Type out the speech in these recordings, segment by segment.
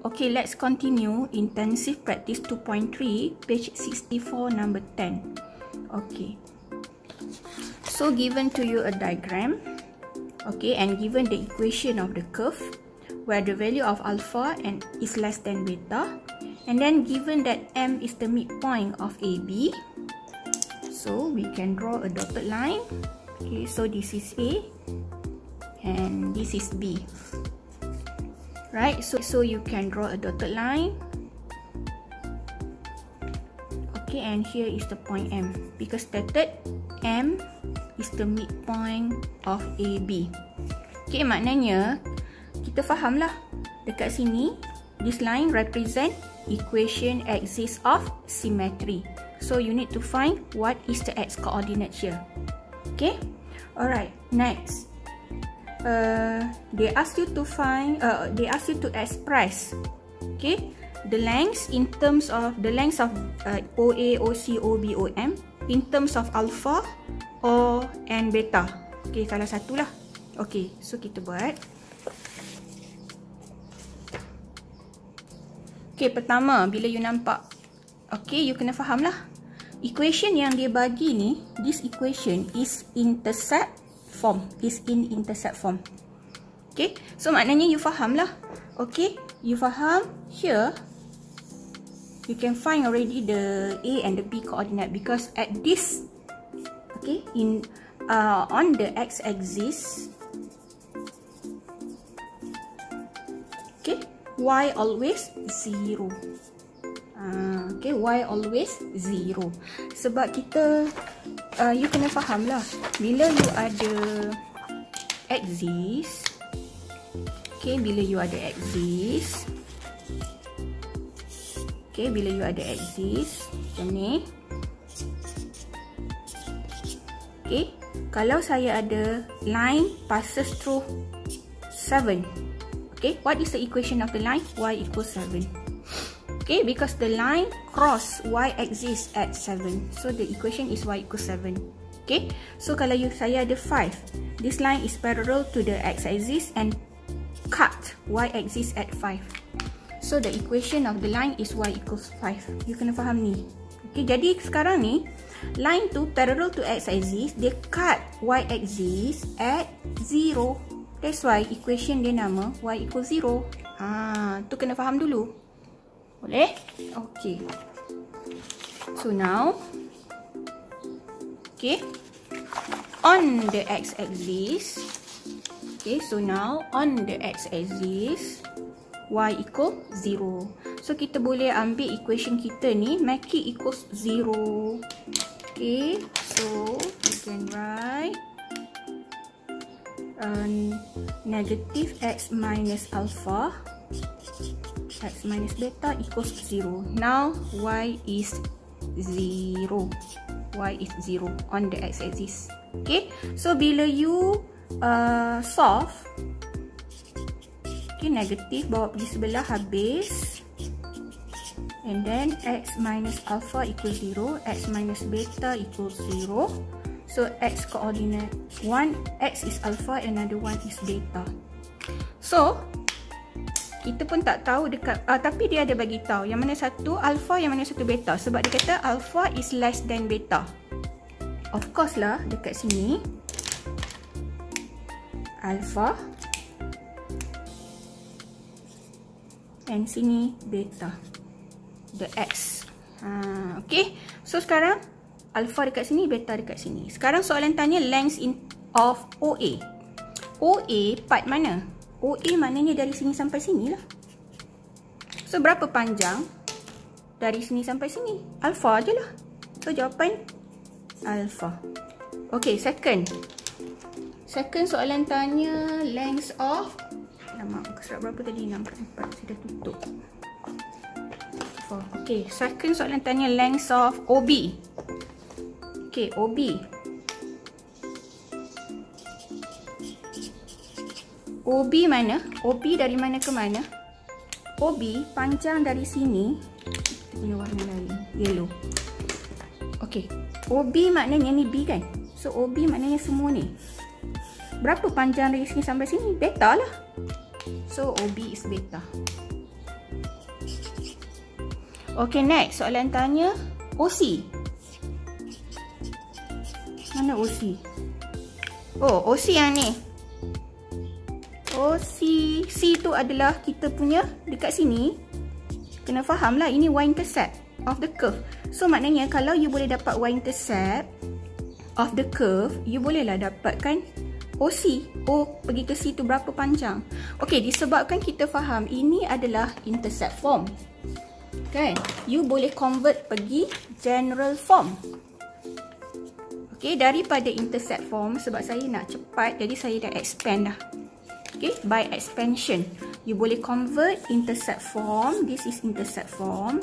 Okay, let's continue intensive practice 2.3, page 64, number 10. Okay. So, given to you a diagram. Okay, and given the equation of the curve where the value of alpha and is less than beta. And then given that M is the midpoint of AB. So, we can draw a dotted line. Okay, so this is A and this is B. Right, so, so you can draw a dotted line. Okay, and here is the point M. Because stated M is the midpoint of AB. Okay, maknanya kita faham lah. Dekat sini, this line represent equation axis of symmetry. So, you need to find what is the x coordinate here. Okay, alright, next. Uh, they ask you to find, uh, they ask you to express, okay, the length in terms of the length of uh, OA, OC, OB, OM in terms of alpha or and beta. Okay, salah satu lah. Okay, so kita buat. Okay, pertama, bila you nampak, okay, you kena faham lah. Equation yang dia bagi ni, this equation is intercept form. Is in intercept form. Okay. So, maknanya you faham lah. Okay. You faham here. You can find already the A and the B coordinate. Because at this. Okay. In uh, on the x-axis. Okay. Y always zero. Uh, okay, y always zero. Sebab kita, uh, you kena faham lah. Bila you ada axis, okay, bila you ada axis, okay, bila you ada axis, macam ni. Okay, kalau saya ada line passes through 7. Okay, what is the equation of the line? y equals 7. Okay, because the line cross y axis at 7. So the equation is y equals 7. Okay, so kalau you saya ada 5, this line is parallel to the x axis and cut y axis at 5. So the equation of the line is y equals 5. You kena faham ni. Okay, jadi sekarang ni, line tu parallel to x axis, dia cut y axis at 0. That's why equation dia nama y equals 0. Ah, tu kena faham dulu. Boleh? Okay. So now, okay, on the x-axis, okay, so now on the x-axis, y equal 0. So kita boleh ambil equation kita ni, make it equals 0. Okay, so we can write um, negative x minus alpha x minus beta equals 0. Now, y is 0. y is 0 on the x-axis. Okay, so bila you uh, solve, okay, negatif bawa pergi sebelah habis. And then x minus alpha equals 0, x minus beta equals 0. So, x coordinate 1, x is alpha, another one is beta. So, kita pun tak tahu dekat uh, tapi dia ada bagi tahu yang mana satu alpha yang mana satu beta sebab dia kata alpha is less than beta. Of course lah dekat sini alpha and sini beta. The x. Ha, okay. So sekarang alpha dekat sini, beta dekat sini. Sekarang soalan tanya length in of OA. OA part mana? OA maknanya dari sini sampai sini lah. So, berapa panjang dari sini sampai sini? Alpha je lah. So, jawapan alpha. Okay, second. Second soalan tanya length of Lama, muka surat berapa tadi? 64. Saya dah tutup. Okay, second soalan tanya length of OB. Okay, OB. OB mana? OB dari mana ke mana? OB panjang dari sini. Punya warna lain. Yellow. Okay. OB maknanya ni B kan? So, OB maknanya semua ni. Berapa panjang dari sini sampai sini? Beta lah. So, OB is beta. Okay, next. Soalan tanya OC. Mana OC? Oh, OC yang ni. OC. C tu adalah kita punya dekat sini. Kena faham lah. Ini y-intercept of the curve. So, maknanya kalau you boleh dapat y-intercept of the curve, you bolehlah dapatkan OC. O pergi ke C tu berapa panjang. Okay, disebabkan kita faham ini adalah intercept form. Kan? You boleh convert pergi general form. Okay, daripada intercept form sebab saya nak cepat jadi saya dah expand dah. Okay, by expansion. You boleh convert intercept form. This is intercept form.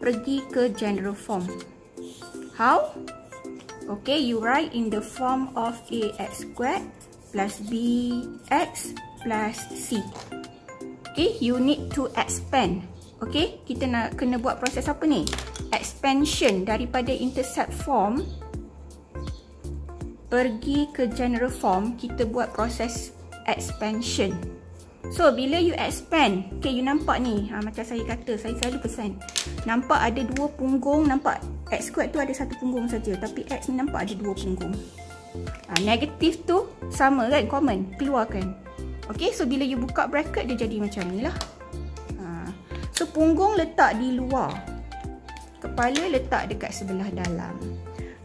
Pergi ke general form. How? Okay, you write in the form of ax squared plus bx plus c. Okay, you need to expand. Okay, kita nak kena buat proses apa ni? Expansion daripada intercept form pergi ke general form, kita buat proses expansion. So, bila you expand, okay, you nampak ni, ha, macam saya kata, saya selalu pesan. Nampak ada dua punggung, nampak x squared tu ada satu punggung saja. Tapi x ni nampak ada dua punggung. Ha, negatif tu sama kan, common, keluarkan. Okay, so bila you buka bracket, dia jadi macam ni lah. Ha, so, punggung letak di luar. Kepala letak dekat sebelah dalam.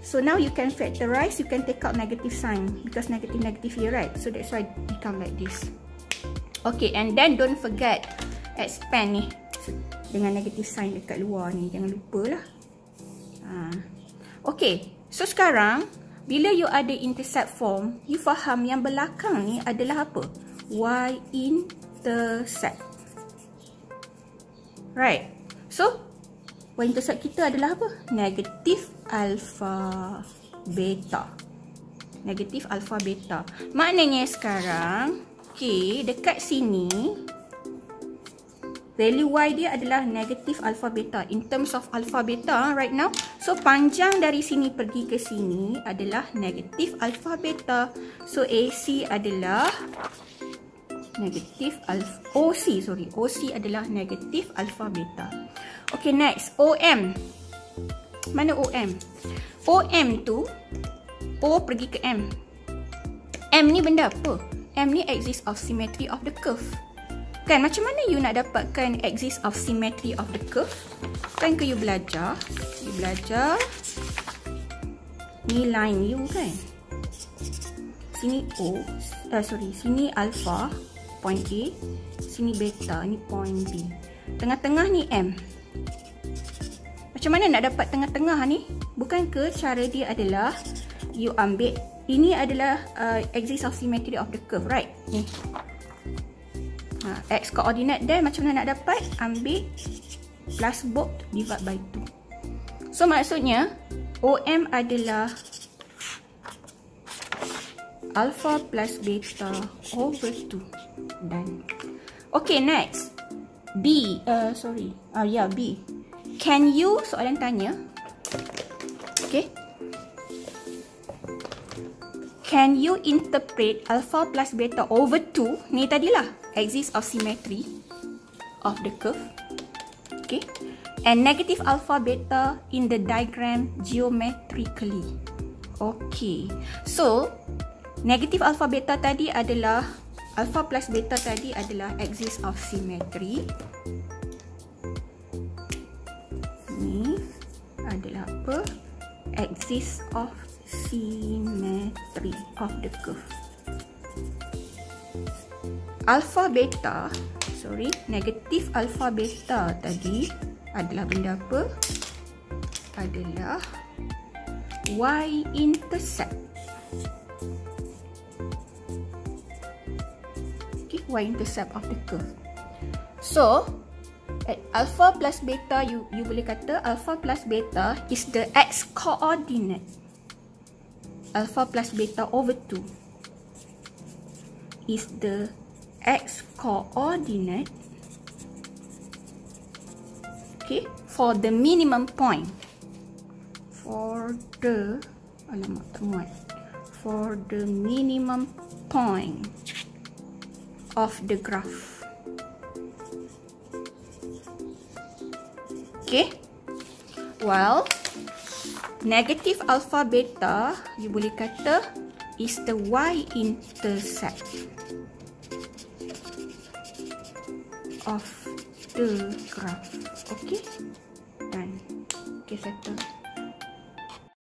So now you can factorize, you can take out negative sign because negative negative here, right? So that's why become like this. Okay, and then don't forget expand ni dengan negative sign dekat luar ni. Jangan lupa lah. Ha. Okay, so sekarang bila you ada intercept form, you faham yang belakang ni adalah apa? Y intercept. Right. So, Y-intercept kita adalah apa? Negatif alpha beta. Negatif alpha beta. Maknanya sekarang, okay, dekat sini, value Y dia adalah negatif alpha beta. In terms of alpha beta right now. So, panjang dari sini pergi ke sini adalah negatif alpha beta. So, AC adalah negatif alpha, OC, sorry. OC adalah negatif alpha beta. Okay, next. OM. Mana OM? OM tu, O pergi ke M. M ni benda apa? M ni axis of symmetry of the curve. Kan, macam mana you nak dapatkan axis of symmetry of the curve? Kan ke you belajar? You belajar. Ni line you kan? Sini O. Uh, sorry, sini alpha. Point A. Sini beta. Ni point B. Tengah-tengah ni M. Macam mana nak dapat tengah-tengah ni? Bukan ke cara dia adalah you ambil ini adalah uh, axis of symmetry of the curve, right? Ni. Ha, x coordinate dia macam mana nak dapat? Ambil plus both divide by 2. So maksudnya OM adalah alpha plus beta over 2. Dan Okay, next. B, uh, sorry. Ah, uh, yeah, B. Can you soalan tanya? Okay. Can you interpret alpha plus beta over 2? Ni tadilah axis of symmetry of the curve. Okay. And negative alpha beta in the diagram geometrically. Okay. So, negative alpha beta tadi adalah alpha plus beta tadi adalah axis of symmetry. adalah apa? Axis of symmetry of the curve. Alpha beta, sorry, negatif alpha beta tadi adalah benda apa? Adalah y intercept. Okay, y intercept of the curve. So, at alpha plus beta you you boleh kata alpha plus beta is the x coordinate alpha plus beta over 2 is the x coordinate okay for the minimum point for the alamak for the minimum point of the graph Okay. Well, negative alpha beta, you boleh kata is the y-intercept of the graph. Okay. Done. Okay, settle.